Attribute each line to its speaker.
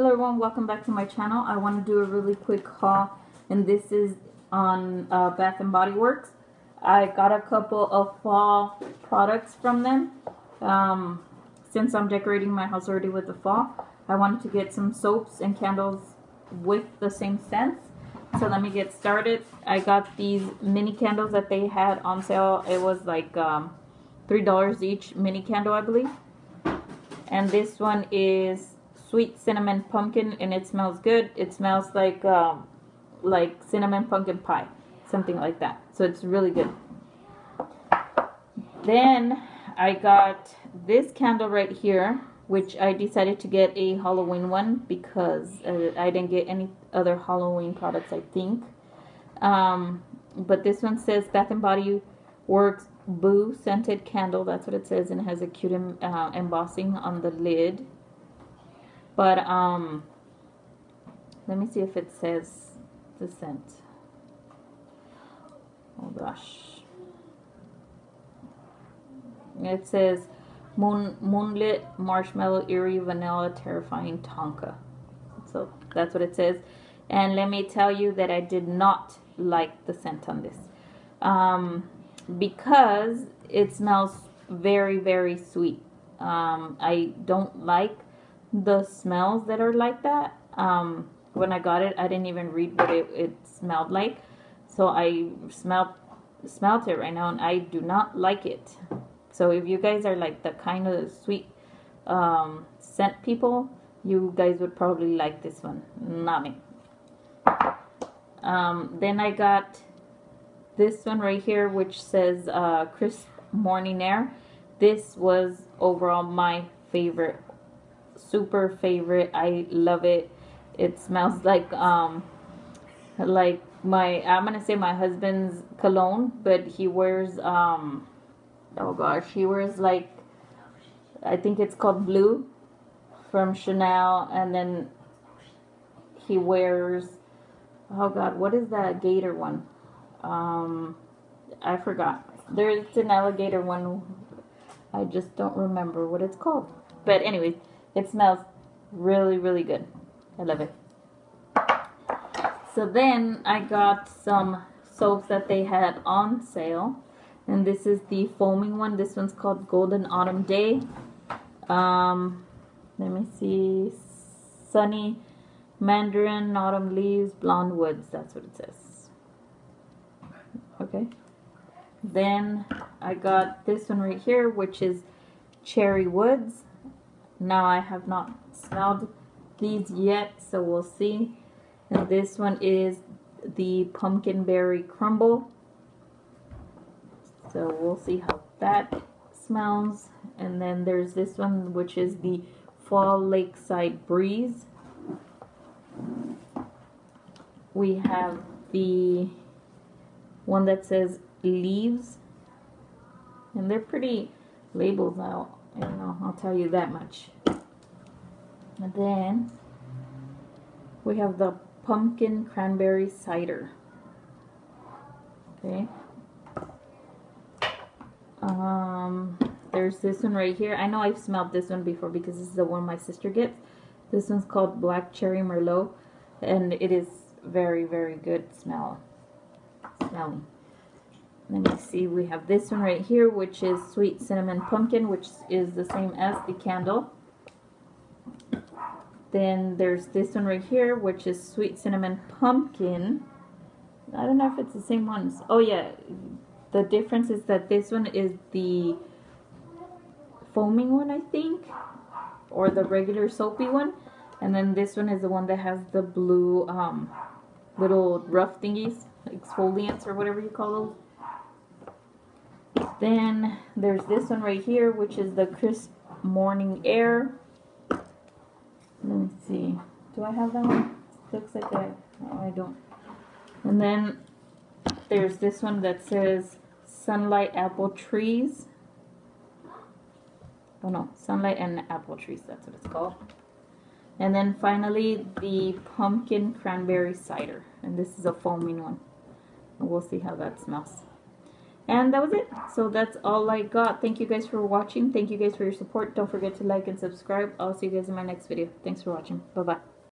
Speaker 1: Hello everyone, welcome back to my channel. I want to do a really quick haul and this is on uh, Bath and Body Works. I got a couple of fall products from them. Um, since I'm decorating my house already with the fall, I wanted to get some soaps and candles with the same scents. So let me get started. I got these mini candles that they had on sale. It was like um, $3 each mini candle, I believe. And this one is sweet cinnamon pumpkin and it smells good. It smells like um, like cinnamon pumpkin pie, something like that. So it's really good. Then I got this candle right here, which I decided to get a Halloween one because uh, I didn't get any other Halloween products, I think. Um, but this one says Bath and Body Works Boo Scented Candle. That's what it says, and it has a cute uh, embossing on the lid. But um, let me see if it says the scent. Oh gosh. It says moon moonlit marshmallow eerie vanilla terrifying tonka. So that's what it says. And let me tell you that I did not like the scent on this. Um, because it smells very, very sweet. Um, I don't like the smells that are like that. Um, when I got it, I didn't even read what it, it smelled like. So I smelled smelled it right now and I do not like it. So if you guys are like the kind of sweet um, scent people, you guys would probably like this one. Not me. Um, then I got this one right here, which says uh, Crisp Morning Air. This was overall my favorite super favorite. I love it. It smells like um like my I'm gonna say my husband's cologne, but he wears um oh gosh, he wears like I think it's called blue from Chanel and then he wears oh god, what is that gator one? Um I forgot. There's an alligator one I just don't remember what it's called. But anyways, it smells really, really good. I love it. So then I got some soaps that they had on sale. And this is the foaming one. This one's called Golden Autumn Day. Um, let me see. Sunny Mandarin, Autumn Leaves, Blonde Woods. That's what it says. Okay. Then I got this one right here, which is Cherry Woods. Now I have not smelled these yet, so we'll see. And this one is the pumpkin berry crumble. So we'll see how that smells. And then there's this one, which is the fall lakeside breeze. We have the one that says leaves. And they're pretty labels out. I don't know, I'll tell you that much. And then we have the pumpkin cranberry cider. Okay. Um, there's this one right here. I know I've smelled this one before because this is the one my sister gets. This one's called Black Cherry Merlot, and it is very, very good smell. Smelling. Let me see, we have this one right here, which is Sweet Cinnamon Pumpkin, which is the same as the candle. Then there's this one right here, which is Sweet Cinnamon Pumpkin. I don't know if it's the same ones. Oh yeah, the difference is that this one is the foaming one, I think, or the regular soapy one. And then this one is the one that has the blue um, little rough thingies, exfoliants or whatever you call those. Then there's this one right here, which is the Crisp Morning Air. Let me see. Do I have that one? Looks like I, no, I don't. And then there's this one that says Sunlight Apple Trees. Oh no, Sunlight and Apple Trees, that's what it's called. And then finally the Pumpkin Cranberry Cider. And this is a foaming one. We'll see how that smells. And that was it. So that's all I got. Thank you guys for watching. Thank you guys for your support. Don't forget to like and subscribe. I'll see you guys in my next video. Thanks for watching. Bye bye.